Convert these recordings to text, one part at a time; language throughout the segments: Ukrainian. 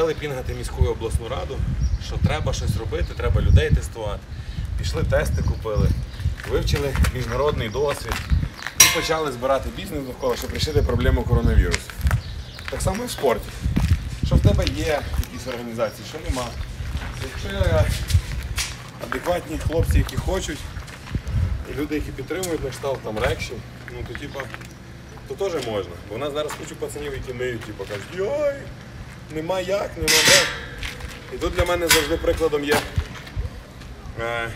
почали пінгати міську і обласну раду, що треба щось робити, треба людей тестувати. Пішли тести, купили, вивчили міжнародний досвід і почали збирати бізнес довкола, щоб рішити проблему коронавірусу. Так само і в спорті. Що в тебе є якісь організації, що нема. Якщо є адекватні хлопці, які хочуть, і люди, які підтримують на кшталт там рекші, ну то типа, то теж можна. Бо в нас зараз кучу пацанів, які ниють, типу, кажуть, йой, нема як, нема де. І тут для мене завжди прикладом є е,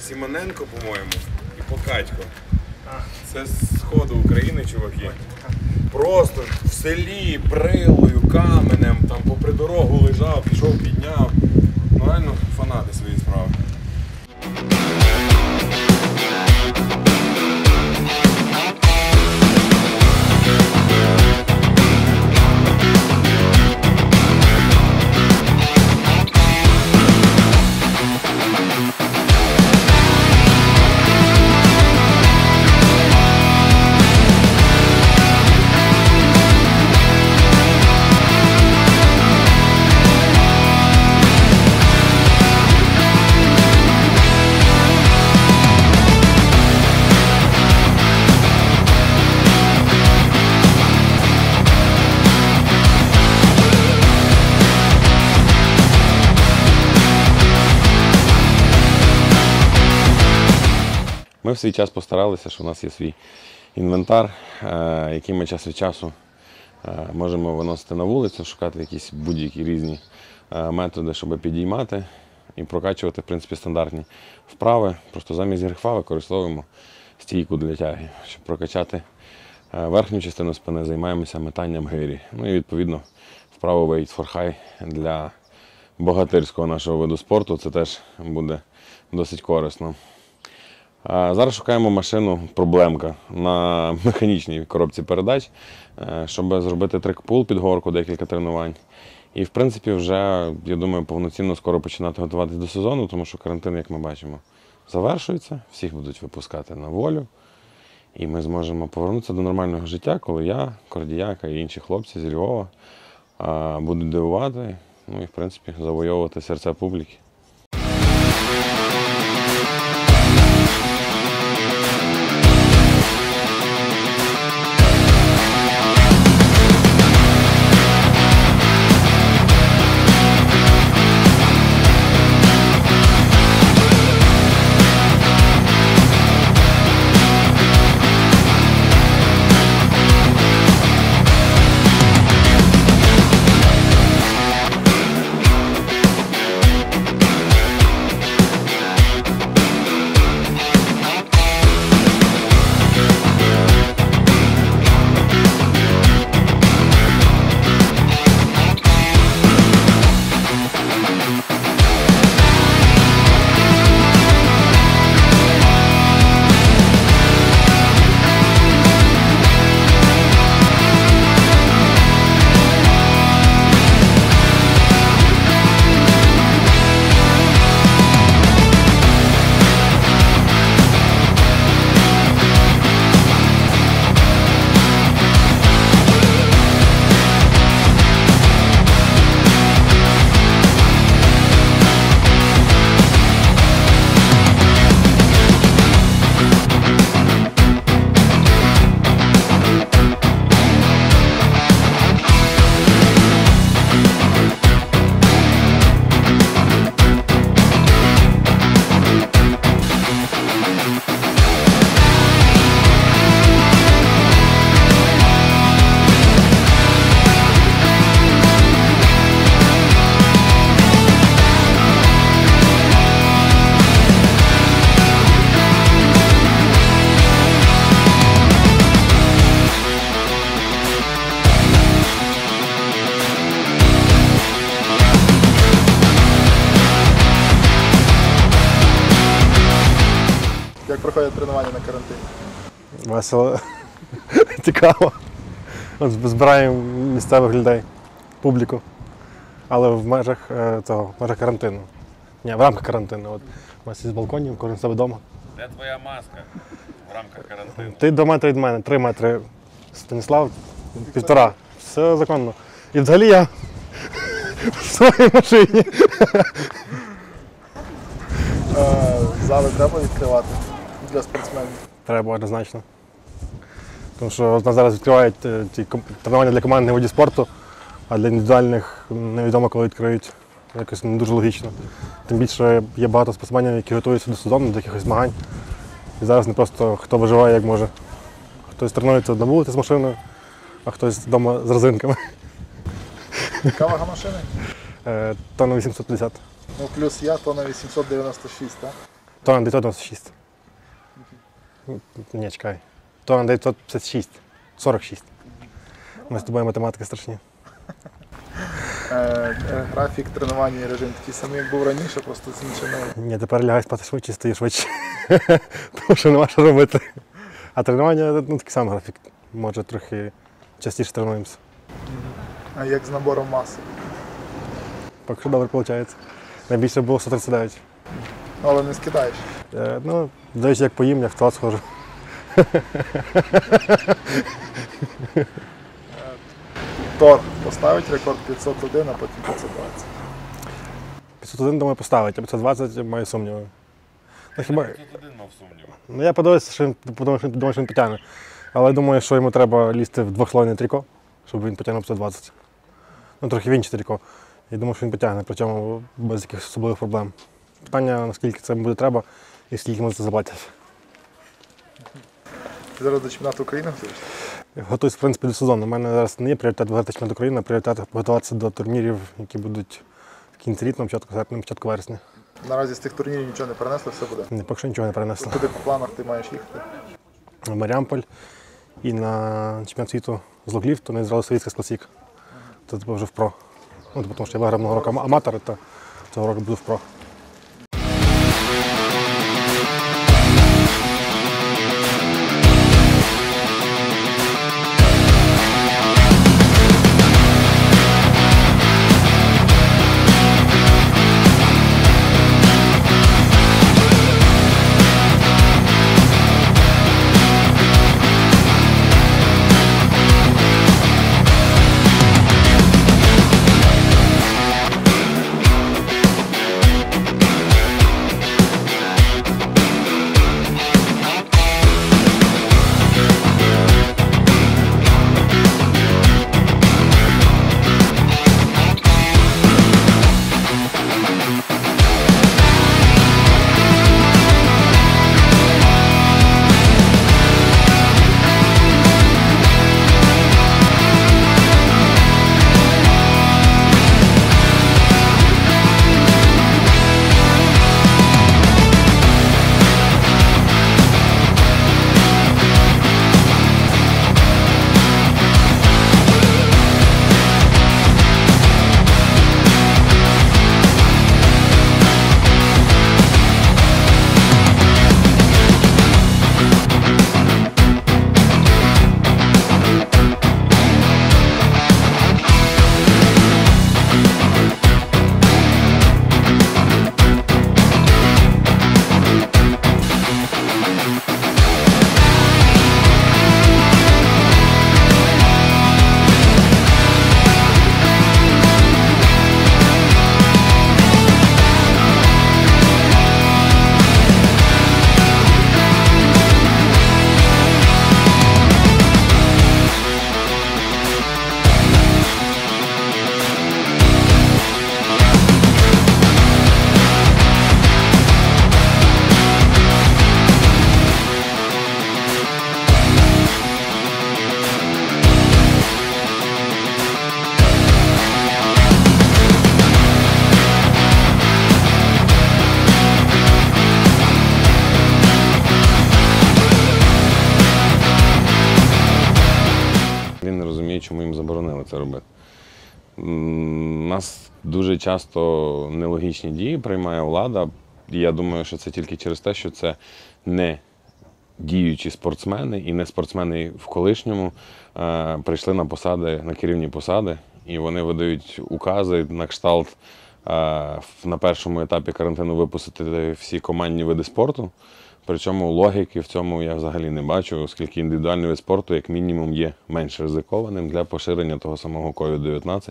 Сімоненко, по-моєму, і Покатько. Це з сходу України, чуваки. Просто в селі, брилою, каменем, там попри дорогу лежав, пішов, підняв. Ну, реально фанати свої справи. Ми в свій час постаралися, що у нас є свій інвентар, е, який ми час від часу е, можемо виносити на вулицю, шукати якісь будь-які різні е, методи, щоб підіймати і прокачувати в принципі, стандартні вправи. Просто замість грифа використовуємо стійку для тяги. Щоб прокачати верхню частину спини, займаємося метанням гирі. Ну і відповідно вправо weight for high для богатирського нашого виду спорту. Це теж буде досить корисно. Зараз шукаємо машину проблемка на механічній коробці передач, е, щоб зробити трек-пул під горку, декілька тренувань. І в принципі, вже, я думаю, повноцінно скоро починати готуватися до сезону, тому що карантин, як ми бачимо, завершується, всіх будуть випускати на волю. І ми зможемо повернутися до нормального життя, коли я, Кордіяка і інші хлопці зі Львова будуть дивувати, ну і в принципі завойовувати серця публіки. Як проходять тренування на карантині? Весело, цікаво. От збираємо місцевих людей, публіку. Але в межах е, того, в межах карантину. Ні, в рамках карантину. От у нас є балконів, кожен себе вдома. Де твоя маска в рамках карантину? Ти до метра від мене, три метри. Станіслав, Півтора. Все законно. І взагалі я в своїй машині. Е, Зали треба відкривати для спортсменів. Треба однозначно. Тому що нас зараз відкривають е, ті тренування для командних видів спорту, а для індивідуальних невідомо коли відкриють. Якось не дуже логічно. Тим більше є багато спортсменів, які готуються до сезону, до якихось змагань. І зараз не просто хто виживає як може. Хтось тренується на вулиці з машиною, а хтось вдома з резинками. Яка вага машини? Е, Тонна 850. Ну, плюс я, то на 896, так? Тонна 996. Ні, чекай. Тонна 956. 46. Ми з тобою математики страшні. Е, е, графік тренування і режим такий самий, як був раніше, просто з іншими. Ні, тепер лягай спати швидше, стає швидше. Тому що нема що робити. А тренування ну, такий самий графік. Може трохи частіше тренуємося. А як з набором маси. Поки що добре виходить. Найбільше було 139. Ну, але не скидаєш. Е, ну, дивлюся, як поїм, як в схожу. Тор поставить рекорд 501, а потім 520. 501, думаю, поставить, а 520 маю сумніви. Ну, хіба... один мав сумніви. Ну, я подивився, що він, подумав, що він, думаю, що він потягне. Але думаю, що йому треба лізти в двохслойне тріко, щоб він потягнув 520. Ну, трохи в інше тріко. І думаю, що він потягне, причому без якихось особливих проблем. Питання, наскільки це буде треба і скільки йому за це заплатять. Ти зараз до чемпіонату України готуєш? Готуюсь, в принципі, до сезону. У мене зараз не є пріоритет виграти чемпіонат України, а пріоритет готуватися до турнірів, які будуть в кінці літа, на початку серпня, на початку вересня. Наразі з тих турнірів нічого не перенесли, все буде. Ні, поки що нічого не перенесло. Куди по планах ти маєш їхати? В Маріамполь і на чемпіонат світу з логліфту на Ізраїл Совєтська з класік. Це типу вже в про. Ну, тому що я виграв минулого року ама- аматори, то цього року буду в про. Нас дуже часто нелогічні дії приймає влада. Я думаю, що це тільки через те, що це не діючі спортсмени і не спортсмени в колишньому е, прийшли на посади, на керівні посади, і вони видають укази на кшталт е, на першому етапі карантину випустити всі командні види спорту. Причому логіки в цьому я взагалі не бачу, оскільки індивідуальний вид спорту, як мінімум, є менш ризикованим для поширення того самого COVID-19.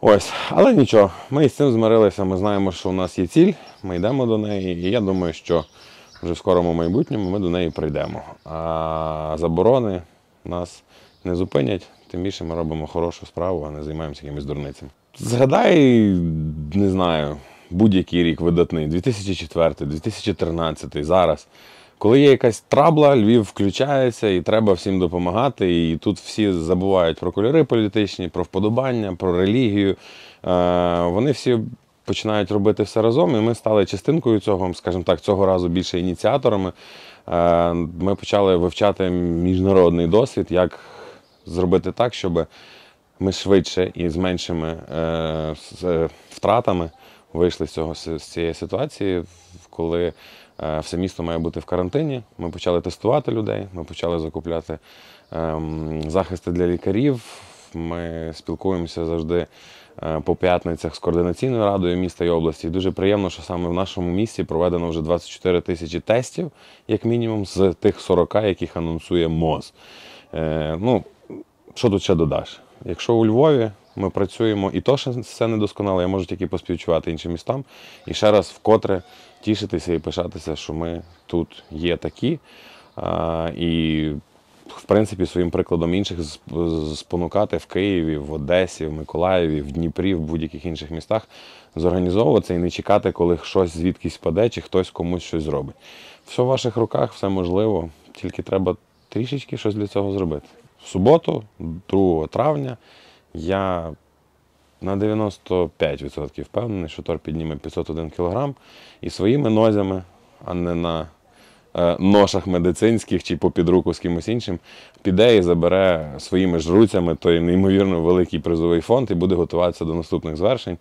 Ось, але нічого, ми із цим змирилися. Ми знаємо, що у нас є ціль, ми йдемо до неї, і я думаю, що вже в скорому майбутньому ми до неї прийдемо. А заборони нас не зупинять, тим більше ми робимо хорошу справу, а не займаємося якимись дурницями. Згадай, не знаю, будь-який рік видатний, 2004, 2013, зараз. Коли є якась трабла, Львів включається і треба всім допомагати. І тут всі забувають про кольори політичні, про вподобання, про релігію. Е, Вони всі починають робити все разом, і ми стали частинкою цього, скажімо так, цього разу більше ініціаторами. Е, Ми почали вивчати міжнародний досвід, як зробити так, щоб ми швидше і з меншими е, втратами вийшли з, цього, з цієї ситуації, коли е, все місто має бути в карантині. Ми почали тестувати людей, ми почали закупляти ем, захисти для лікарів. Ми спілкуємося завжди е, по п'ятницях з координаційною радою міста і області. І дуже приємно, що саме в нашому місті проведено вже 24 тисячі тестів, як мінімум, з тих 40, яких анонсує МОЗ. Е, ну, що тут ще додаш? Якщо у Львові ми працюємо, і то ще все недосконало, я можу тільки поспівчувати іншим містам. І ще раз вкотре тішитися і пишатися, що ми тут є такі. А, і, в принципі, своїм прикладом інших сп- спонукати в Києві, в Одесі, в Миколаєві, в Дніпрі, в будь-яких інших містах зорганізовуватися і не чекати, коли щось звідкись паде, чи хтось комусь щось зробить. Все в ваших руках, все можливо, тільки треба трішечки щось для цього зробити. В суботу, 2 травня, я на 95% впевнений, що Тор підніме 501 кг і своїми нозями, а не на е, ношах медицинських чи попід руку з кимось іншим, піде і забере своїми жруцями той неймовірно великий призовий фонд і буде готуватися до наступних звершень.